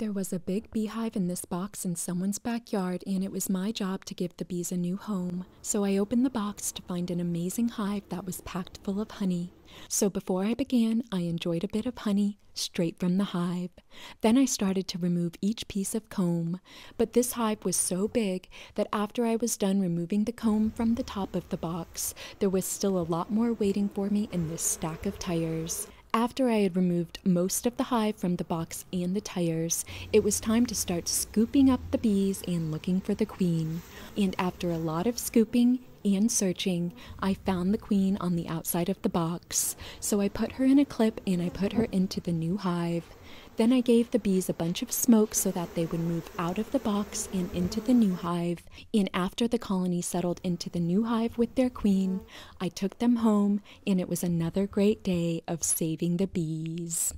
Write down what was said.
There was a big beehive in this box in someone's backyard, and it was my job to give the bees a new home. So I opened the box to find an amazing hive that was packed full of honey. So before I began, I enjoyed a bit of honey straight from the hive. Then I started to remove each piece of comb. But this hive was so big that after I was done removing the comb from the top of the box, there was still a lot more waiting for me in this stack of tires. After I had removed most of the hive from the box and the tires, it was time to start scooping up the bees and looking for the queen. And after a lot of scooping and searching, I found the queen on the outside of the box. So I put her in a clip and I put her into the new hive. Then I gave the bees a bunch of smoke so that they would move out of the box and into the new hive. And after the colony settled into the new hive with their queen, I took them home, and it was another great day of saving the bees.